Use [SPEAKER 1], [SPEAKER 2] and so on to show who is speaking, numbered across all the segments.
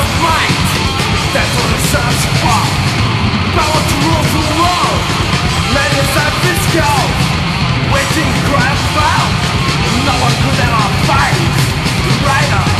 [SPEAKER 1] of That's what they search Power to rule the world. Waiting cry out. No one could ever fight. The riders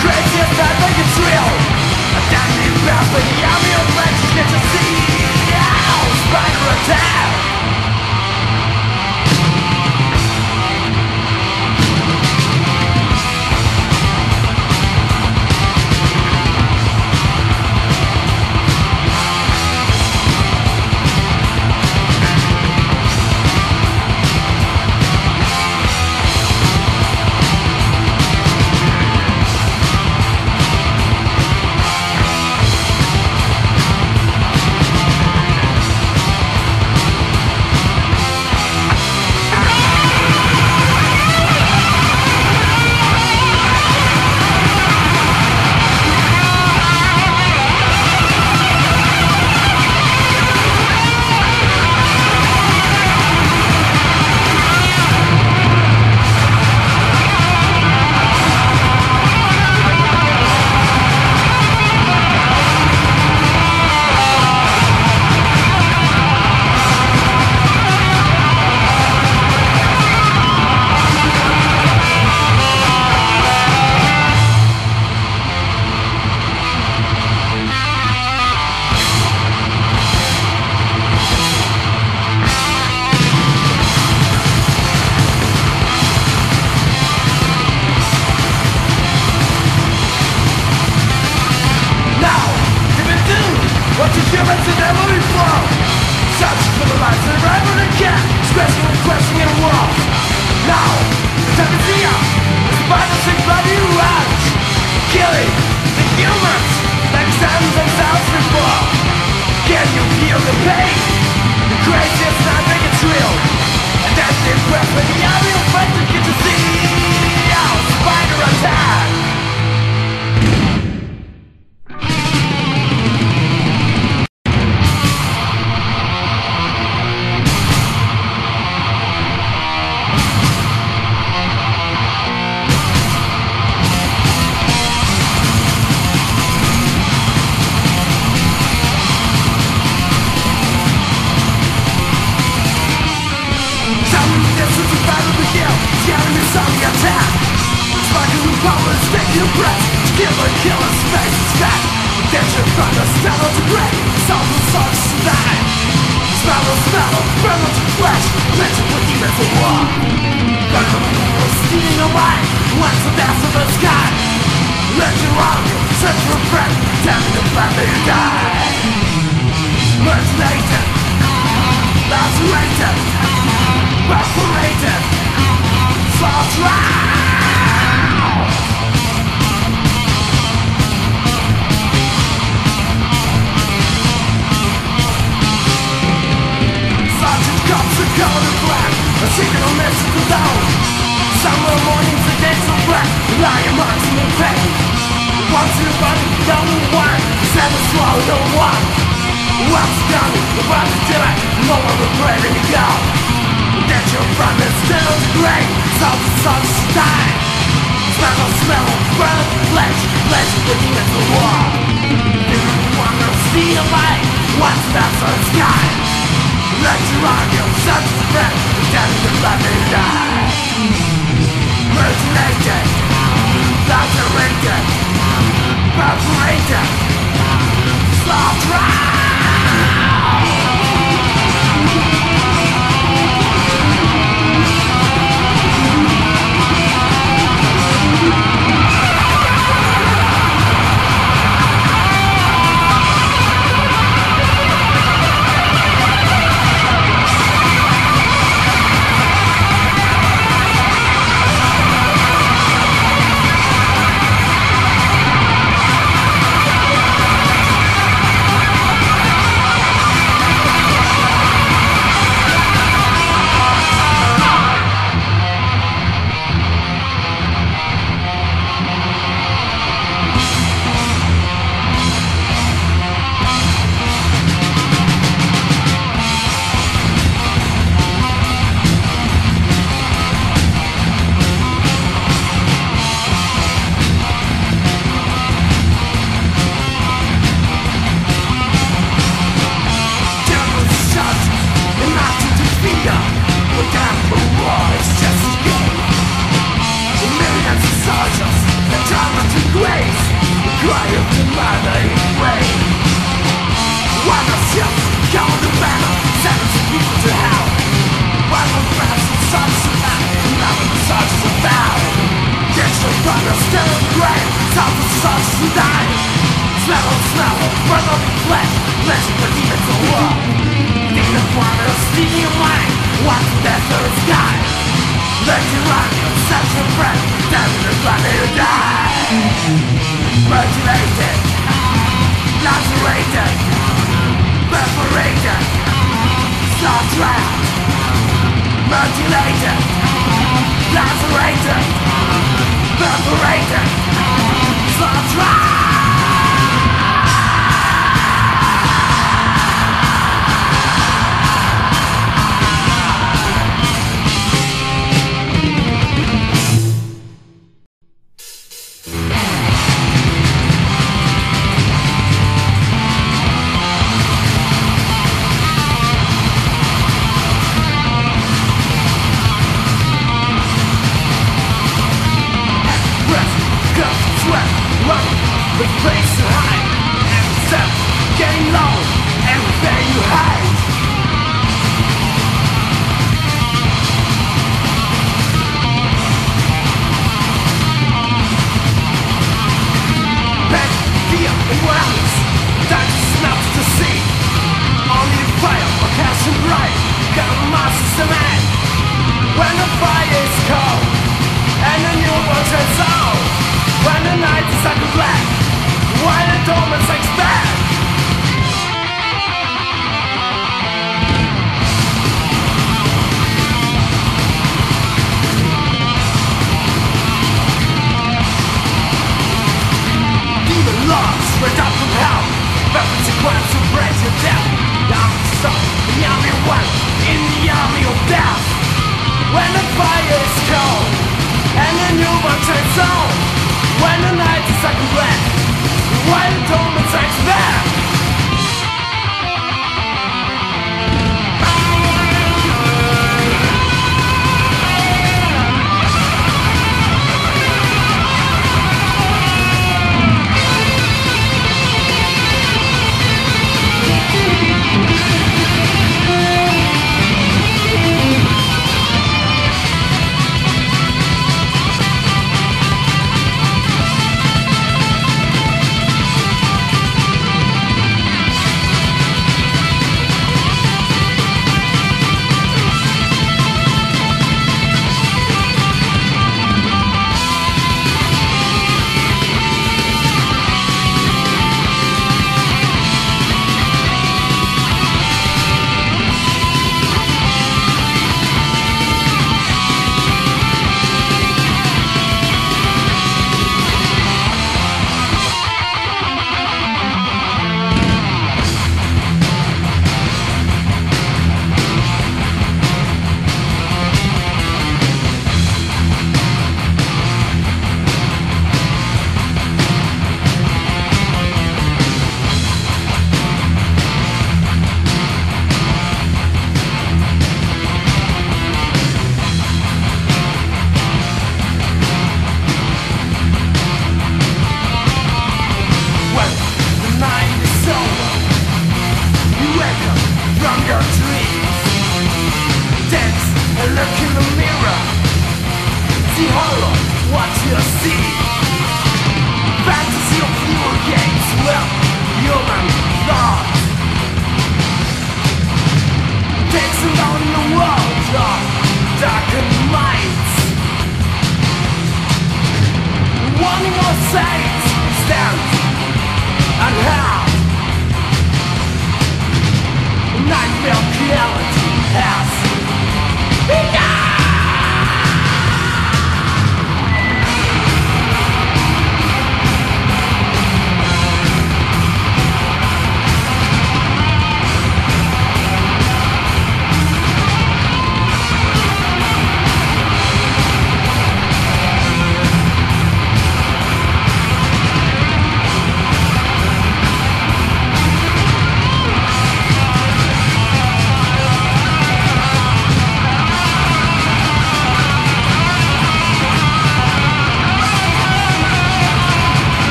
[SPEAKER 1] Crazy and bad, but it's A the army of see spider attack slow the walk What's done, what's doing, no one will pray to God That your friend is still great, so sunshine Smell the smell of flesh, flesh looking at the wall Do you wanna see a light, what's that for sky? Let your argue, such the friend, death can let me die Merginated, saturated, perforated. I'll try Battle smell, run on the flesh, flesh the demons of love Think the father of stealing mind, watch the death of the sky. Let your run, set your breath, down in the planet you die. Mutilated, lacerated, perforated, star trapped Mutilated, lacerated, perforated, star trapped when the fire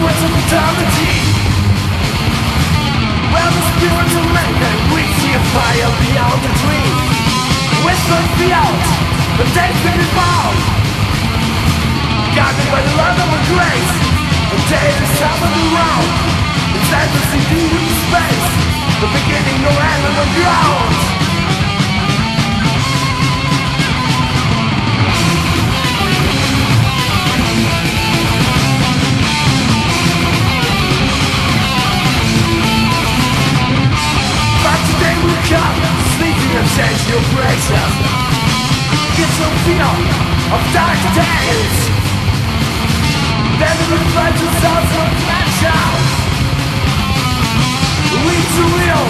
[SPEAKER 1] of eternity. Where the spirits of men can reach the fire beyond the dream. Whisper field, the days can be found. Guided by the love of a grace The day is traveling around It's endless in deep space The beginning, no end, and no ground and change your pressure Get some feel of dark days. Then reflect yourself reflection Lead to real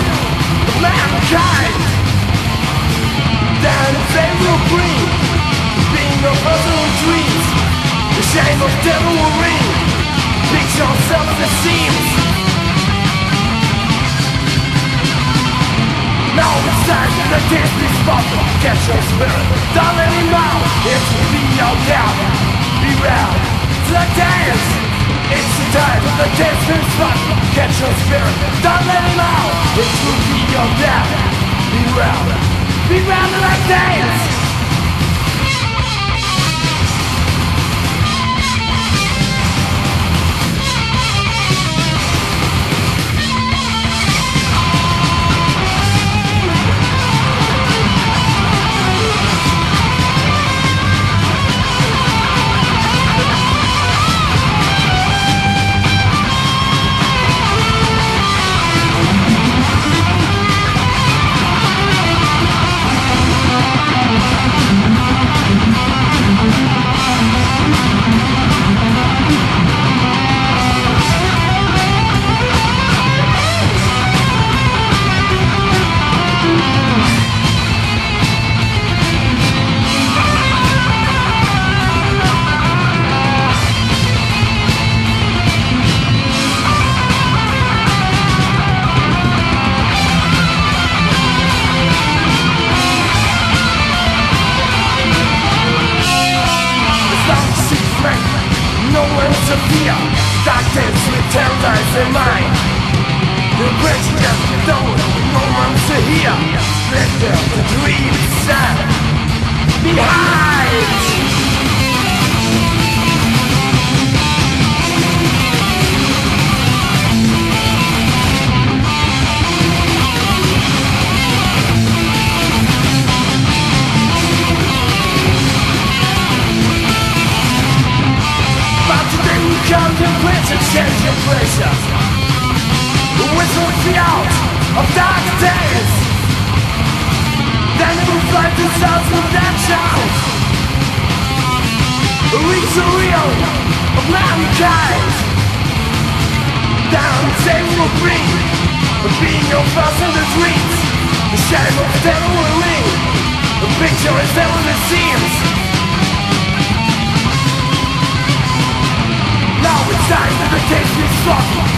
[SPEAKER 1] of mankind. Then they will bring Being of personal dreams The shame of devil will ring. Picture yourself as Now it's time to kiss this bottle Catch your spirit, don't let him out It will be your death Beware, to the dance. It's the time. To kiss this bottle Catch your spirit, don't let him out It will be your death Beware, beware to the dance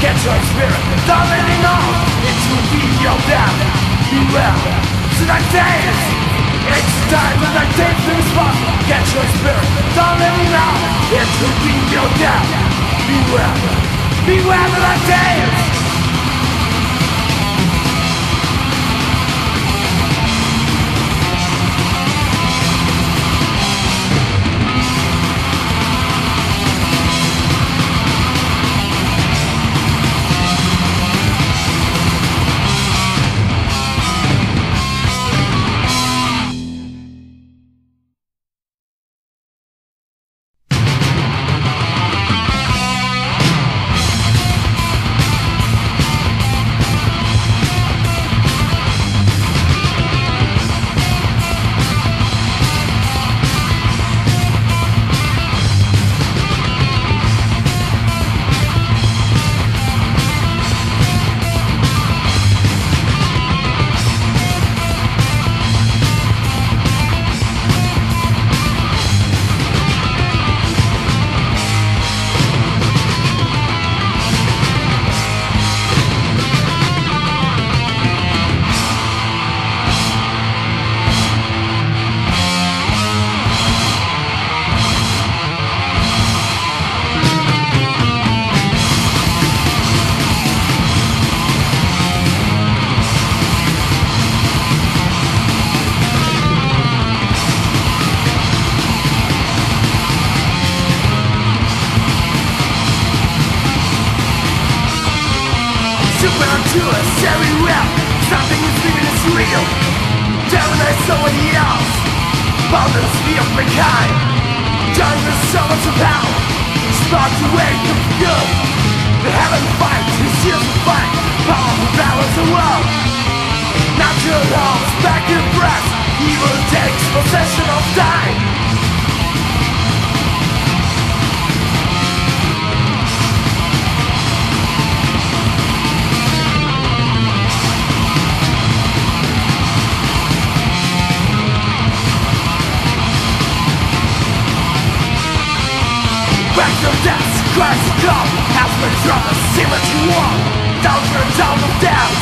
[SPEAKER 1] Get your spirit. Don't let It will be your death. Beware. Tonight days It's time that I take this spot Get your spirit. Don't let It will be your death. Beware. Beware the dance. to us everywhere Something is leaving is real. Down as someone else. Boundless we of mankind Done with so much of hell to away the good. The heaven fight is here to fight. Power for balance and wealth Natural homes back in breath. Evil takes possession of time. To death, Christ come. Has been see what you want. Down for a town of death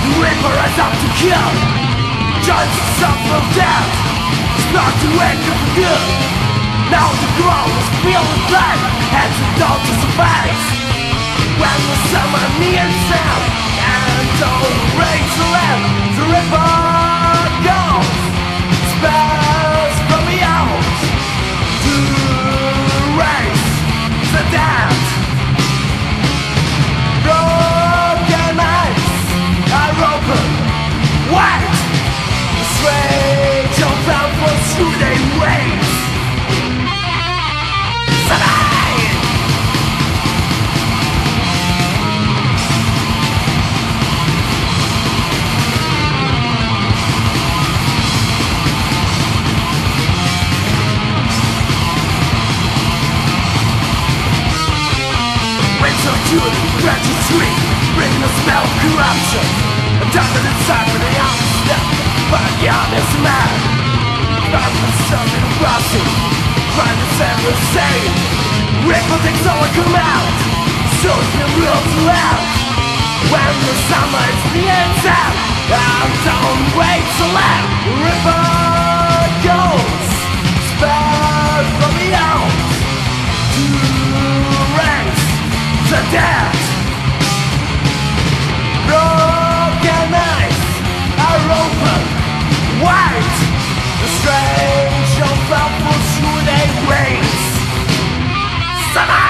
[SPEAKER 1] The Reaper is out to kill. Joins the son of death Start to wake up good. Now the ground is filled with blood. And the dawn to survive. When the summer nears sound And all the land The Reaper Branches sweet Bringing the smell of corruption. I'm diving inside for the step But yeah, this man I'm the something rusty Find the same the same. Ripple things all come out So the rules loud When the sun lights the ends out I'm don't wait so loud Ripple goes Spell from the out adapt Broken eyes are open Wide. The strange through their Summer